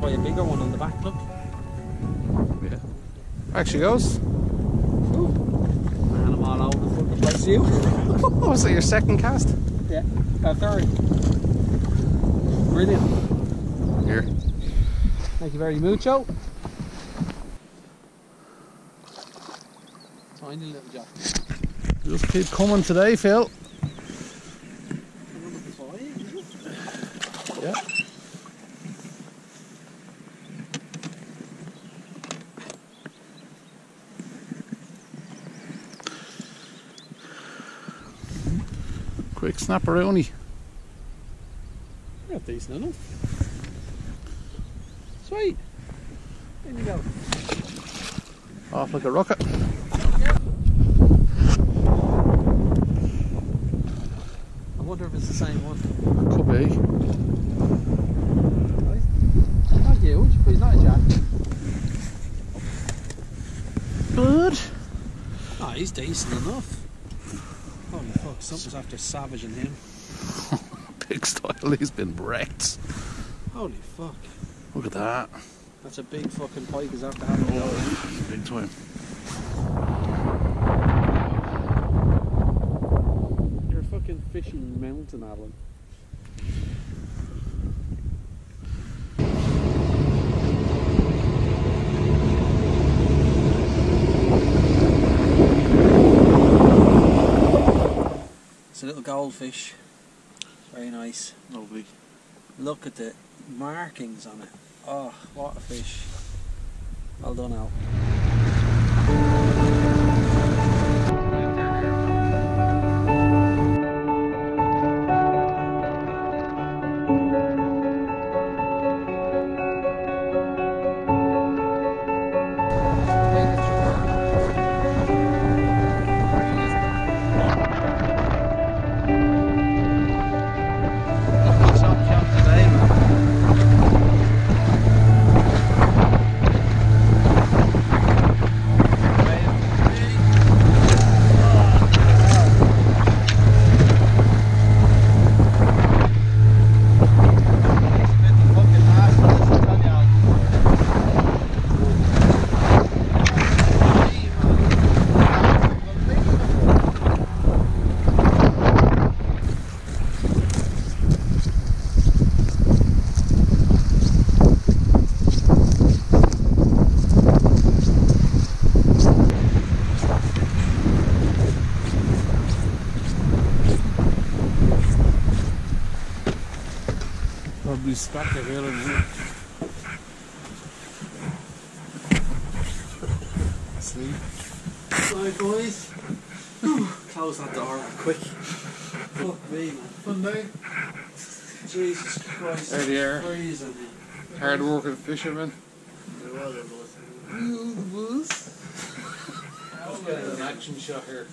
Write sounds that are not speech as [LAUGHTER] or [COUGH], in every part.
by a bigger one on the back. Look. Yeah. Actually goes. Man, I'm all over the fucking place. You? [LAUGHS] Oh, was that your second cast? yeah. Uh, third. Brilliant. Here. Thank you very mucho. Tiny little job. Just keep coming today, Phil. Yeah. Quick snapperoni. Not decent enough. Sweet. There you go. Off like a rocket. I wonder if it's the same one. Could be. Not huge, but he's not a jack. Good. Oh, he's decent enough. Holy fuck, something's after savaging him. [LAUGHS] Big style, he's been wrecked. Holy fuck. Look at that. That's a big fucking pike is after having go. Oh, big time. You're a fucking fishing mountain, Alan. Little goldfish. Very nice. Lovely. Look at the markings on it. Oh, what a fish. Well done, Al. Probably stuck a hill in Sleep. Right, boys. Close that door quick. Fuck me, man. Fun day. Jesus Christ. There they are. Freezing. Hard working fishermen. Let's get an action shot here.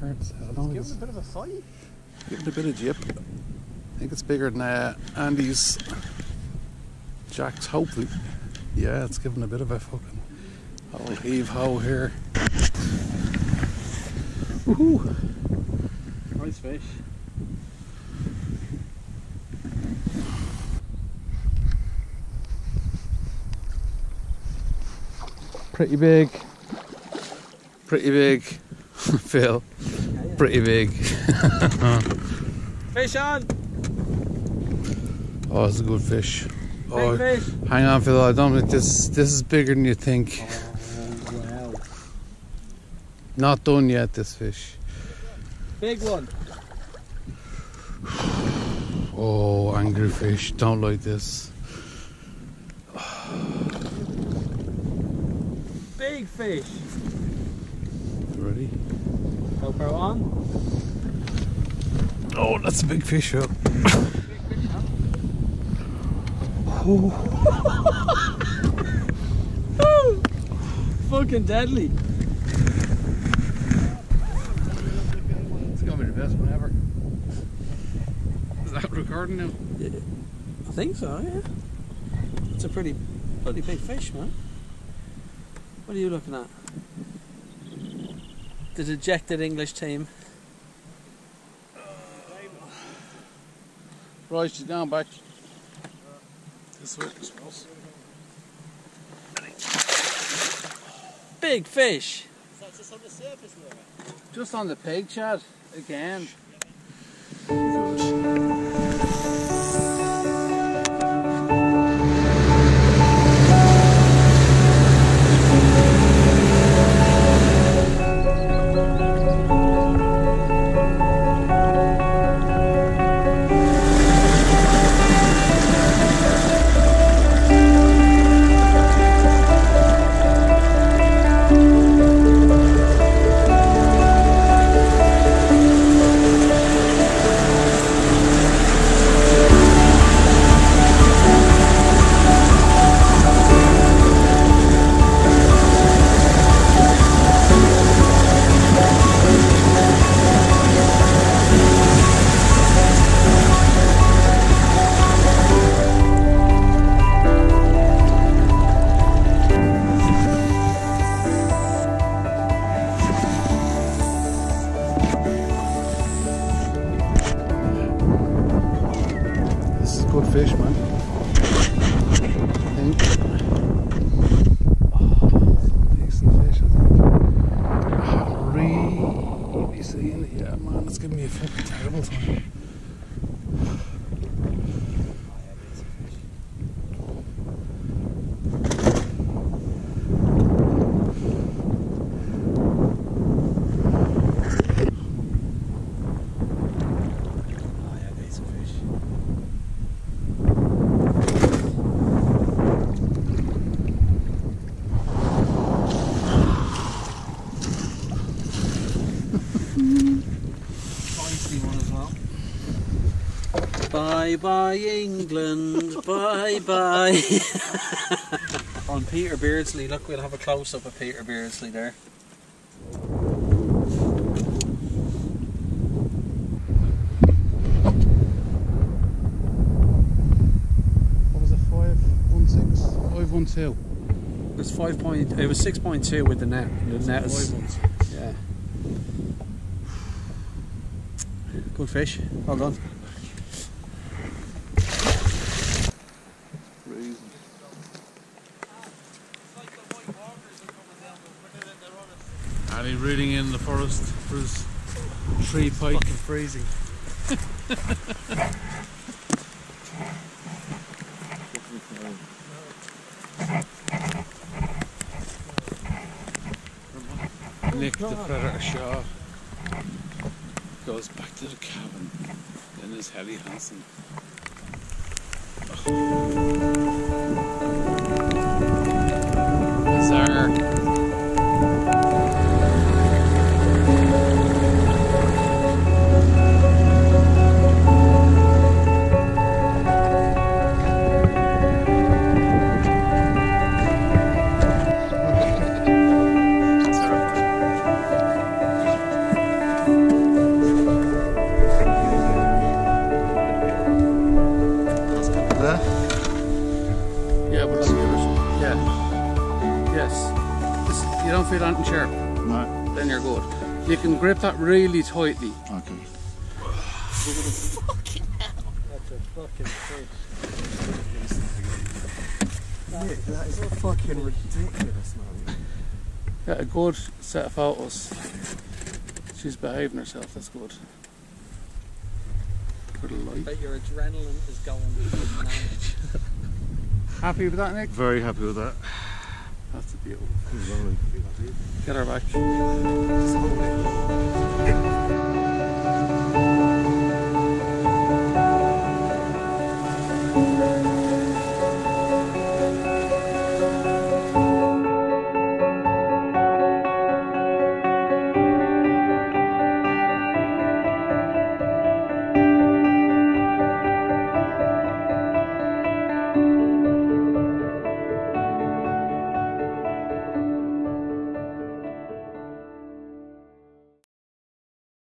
Give it a bit of a fight. Give it a bit of jip. I think it's bigger than uh, Andy's. Jack's, hopefully. Yeah, it's giving a bit of a fucking old heave ho here. Woohoo! Nice fish. Pretty big. Pretty big. [LAUGHS] Phil. Pretty big. Fish on! Oh, it's a good fish. Big Oh, fish! hang on, Phil. I don't think this this is bigger than you think. Oh, wow. Not done yet. This fish. Big one. Oh, angry fish. Don't like this. Big fish. Ready? GoPro on. Oh, that's a big fish. Up. [LAUGHS] Fucking deadly. It's gonna be the best one ever. Is that recording now? I think so, yeah. It's a pretty bloody big fish, man. What are you looking at? The dejected English team. Right, she's down back. This way, I suppose. Big fish. Just on the peg, Chad. Again. Really seeing it, yeah, man. It's giving me a fucking terrible time. Oh yeah, decent fish. Feisty one as well. Bye bye England, bye bye. [LAUGHS] On Peter Beardsley, look, we'll have a close up of Peter Beardsley there. What was it, 516? 512. It was five point. It was six point two with the net. The net is, yeah. Good fish. Well done. Reason. And he's reading in the forest for his tree pike and freezing. [LAUGHS] Nick the oh, Predator shot goes back to the cabin. Then there's Helly Hansen. Oh. sir. Bizarre. You don't feel anything sharp, No. then you're good. You can grip that really tightly. Okay. Fucking hell. That is a fucking fish. That, Nick, that is fucking ridiculous, man. Got a good set of photos. She's behaving herself, that's good. Put a light. Bet your adrenaline is going. [LAUGHS] Happy with that, Nick? Very happy with that. That's beautiful. Lovely. Get her back.